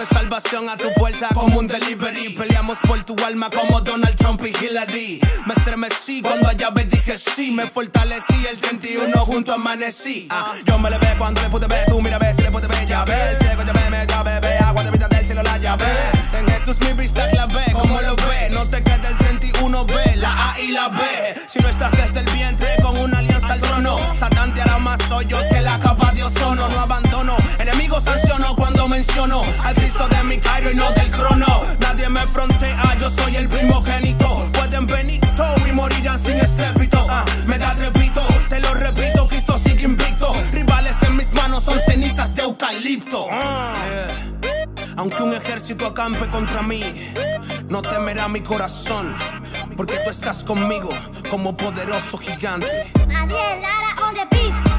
bendición a tu puerta como un delivery. Peleamos por tu alma como Donald Trump y Hillary. Me estremecí cuando a llave dije sí. Me fortalecí el 31 junto amanecí. Ah, yo me levé cuando le pude ver. Tú mira, ve si le pude ver. Ya ve, el ciego, ya ve, me, ve, ve. Agua de vida del cielo, la llave. En Jesús mi vista clave, como lo ve. No te queda el 31B, la A y la B. Si no estás desde el vientre con una alianza al trono, Satán te hará más hoyos que menciono al Cristo de mi Cairo y no del crono. Nadie me frontea, yo soy el primogénito. Pueden venir todo y morirán sin estrépito. Ah, me da repito, te lo repito, Cristo sigue invicto. Rivales en mis manos son cenizas de eucalipto. Yeah. Aunque un ejército acampe contra mí, no temerá mi corazón, porque tú estás conmigo como poderoso gigante. Adiel Lara on the beat.